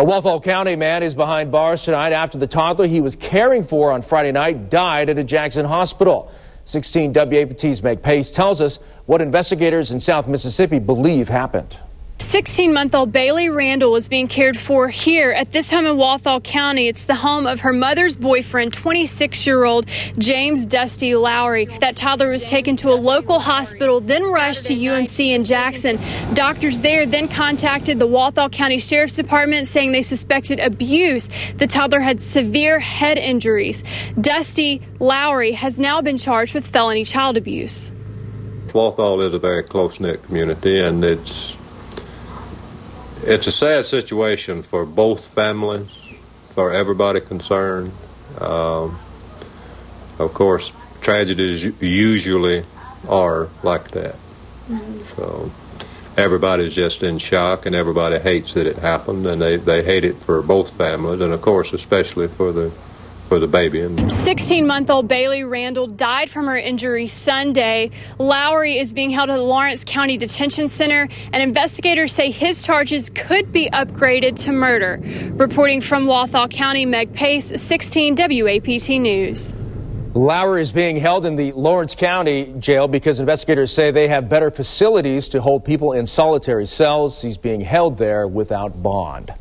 A Walthall County man is behind bars tonight after the toddler he was caring for on Friday night died at a Jackson hospital. 16 WAPT's Meg Pace tells us what investigators in South Mississippi believe happened. 16 month old Bailey Randall is being cared for here at this home in Walthall County. It's the home of her mother's boyfriend, 26 year old James Dusty Lowry. That toddler was taken to a local hospital, then rushed to UMC in Jackson. Doctors there then contacted the Walthall County Sheriff's Department saying they suspected abuse. The toddler had severe head injuries. Dusty Lowry has now been charged with felony child abuse. Walthall is a very close knit community, and it's it's a sad situation for both families, for everybody concerned. Um, of course, tragedies usually are like that. So everybody's just in shock, and everybody hates that it happened, and they, they hate it for both families, and of course, especially for the for the baby. 16 month old Bailey Randall died from her injury Sunday. Lowry is being held at the Lawrence County Detention Center, and investigators say his charges could be upgraded to murder. Reporting from Walthall County, Meg Pace, 16 WAPT News. Lowry is being held in the Lawrence County jail because investigators say they have better facilities to hold people in solitary cells. He's being held there without bond.